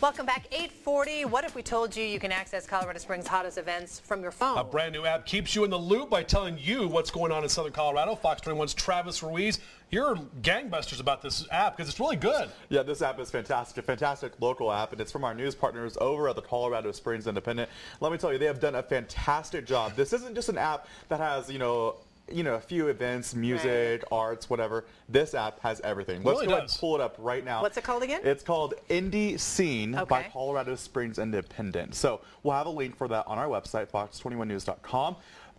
Welcome back, 840. What if we told you you can access Colorado Springs' hottest events from your phone? A brand new app keeps you in the loop by telling you what's going on in Southern Colorado. Fox 21's Travis Ruiz, you're gangbusters about this app because it's really good. Yeah, this app is fantastic, a fantastic local app, and it's from our news partners over at the Colorado Springs Independent. Let me tell you, they have done a fantastic job. This isn't just an app that has, you know, you know, a few events, music, right. arts, whatever. This app has everything. Let's really go does. ahead and pull it up right now. What's it called again? It's called iNDYScene okay. by Colorado Springs Independent. So we'll have a link for that on our website, fox21news.com.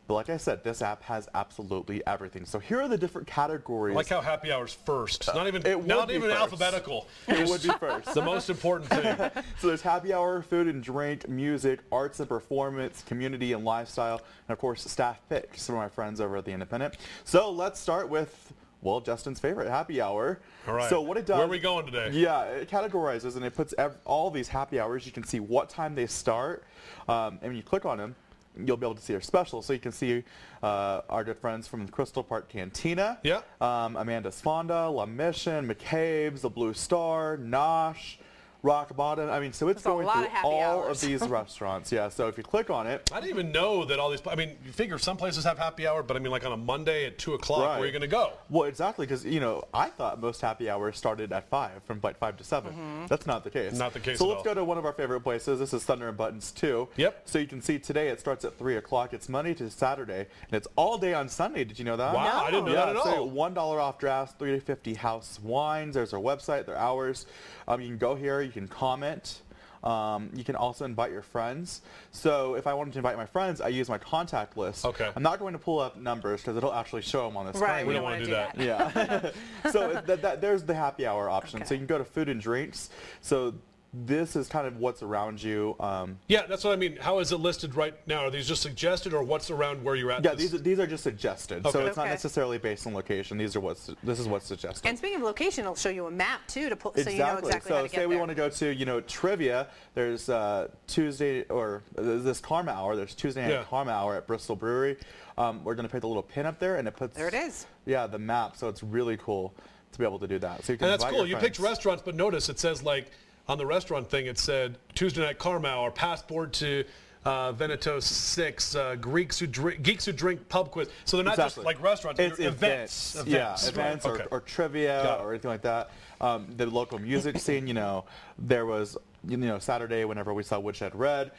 But like I said, this app has absolutely everything. So here are the different categories. I like how happy hours first. Not even it not even first. alphabetical. It would be first. the most important thing. so there's happy hour, food and drink, music, arts and performance, community and lifestyle, and of course staff picks from my friends over at the Independent. So let's start with well, Justin's favorite, happy hour. All right. So what it does... Where are we going today? Yeah, it categorizes and it puts all these happy hours. You can see what time they start. Um, and when you click on them, you'll be able to see our specials. So you can see uh, our good friends from the Crystal Park Cantina. Yeah. Um, Amanda's Fonda, La Mission, McCabe's, The Blue Star, Nosh, rock bottom. I mean, so it's That's going through of all hours. of these restaurants. Yeah, so if you click on it. I didn't even know that all these, I mean, you figure some places have happy hour, but I mean, like on a Monday at 2 o'clock, Right. where are you going to go? Well, exactly, because, you know, I thought most happy hours started at 5, from like 5 to 7. Mm-hmm. That's not the case. Not the case So at let's all. go to one of our favorite places. This is Thunder and Buttons 2. Yep. So you can see today it starts at 3 o'clock. It's Monday to Saturday, and it's all day on Sunday. Did you know that? Wow, I didn't know yeah, that at so all. one dollar off drafts, three to fifty house wines. There's our website, their hours. Um, you can go here. You can comment. Um, you can also invite your friends. So if I wanted to invite my friends, I use my contact list. Okay. I'm not going to pull up numbers because it'll actually show them on the screen. Right, We we don't don't wanna do do that. that. Yeah. so that, that, there's the happy hour option. Okay. So you can go to food and drinks. So this is kind of what's around you. Um, Yeah, that's what I mean. How is it listed right now? Are these just suggested or what's around where you're at? yeah, these are, these are just suggested. So Okay. it's not necessarily based on location. These are what's this is what's suggested. And speaking of location, it'll show you a map too to pull, so you know exactly so how to say get we there. want to go to you know trivia. There's uh, Tuesday or this Karma Hour. There's Tuesday night Yeah. Karma Hour at Bristol Brewery. Um, we're gonna put the little pin up there, and it puts There it is. Yeah, the map. So it's really cool to be able to do that. So you can and that's cool. You picked restaurants, but notice it says like on the restaurant thing, it said Tuesday night Carmel, or passport to uh, Veneto Six, uh, Greeks who drink, geeks who drink pub quiz. So they're not Exactly. just like restaurants; It's events, events, events, yeah, right. events or, Okay. or trivia or anything like that. Um, the local music scene, you know, there was, you know, Saturday whenever we saw Woodshed Red,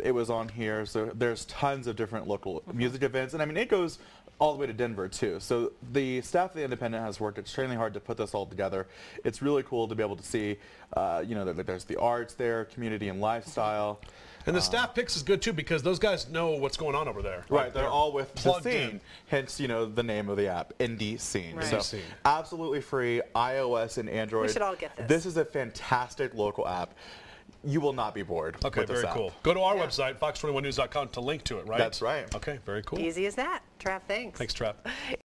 it was on here. So there's tons of different local music events, and I mean it goes all the way to Denver too. So the staff of the Independent has worked extremely hard to put this all together. It's really cool to be able to see, uh, you know, that there's the arts there, community and lifestyle. And the staff picks is good too because those guys know what's going on over there. Right, they're all with the plugged scene. in. Hence, you know, the name of the app, iNDYScene. Right. So, iNDYScene. absolutely free, iOS and Android. We should all get this. This is a fantastic local app. You will not be bored. Okay, with this very app. cool. Go to our Yeah. website, fox21news.com, to link to it, right? That's right. Okay, very cool. Easy as that. Trap, thanks. Thanks, Trap.